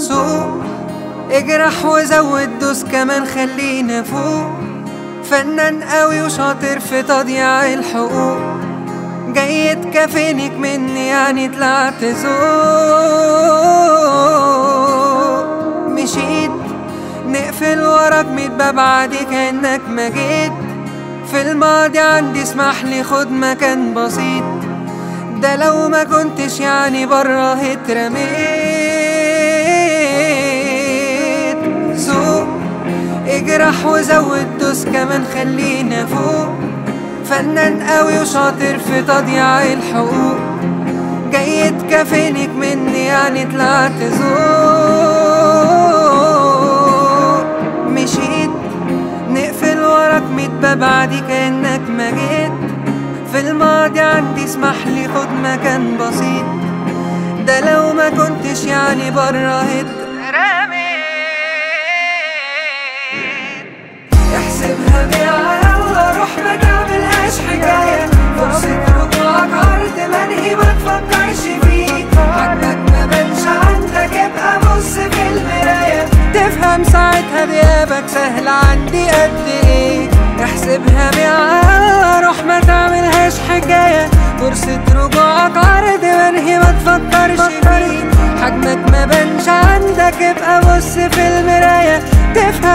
سوق اجرح وزود دوس كمان خلينا فوق فنان قوي وشاطر في تضييع الحقوق. جاي تكافئنك مني يعني طلعت ذوق مشيت نقفل وراك ميت باب عادي كأنك ما جيت. في الماضي عندي اسمح لي خد مكان بسيط. ده لو ما كنتش يعني بره اترميت اجرح وزود دوس كمان خلينا فوق. فنان قوي وشاطر في تضييع الحقوق. جاي تكافئنك مني يعني طلعت ذوق مشيت نقفل وراك ميت باب عادي كأنك ما جيت. في الماضي عندي اسمح لي خد مكان بسيط. ده لو ما كنتش يعني بره اترميت بيع يلا روح ما تعملهاش حكاية. فرصة رجوعك عرض منهي ما تفكرش فيه ما بانش عندك ابقى بص في المراية. تفهم ساعتها غيابك سهل عندي قد إيه. احسبها بيع يلا روح ما تعملهاش حكاية. فرصة رجوعك عرض منهي ما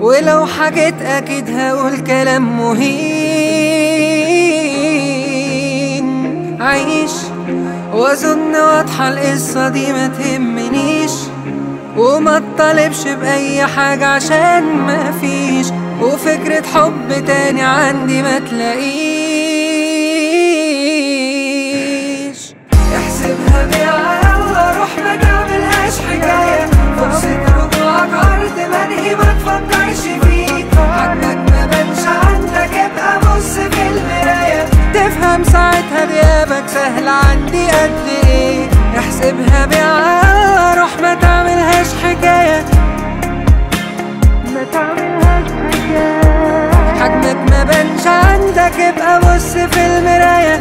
ولو حكيت أكيد هقول كلام مهين. عيش وأظن واضحة القصة دي ما تهمنيش. وما تطالبش بأي حاجة عشان ما فيش. وفكرة حب تاني عندي ما تلاقيش. عندك ابقى بص في المراية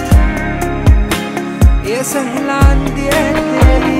يا سهل عندي قد إيه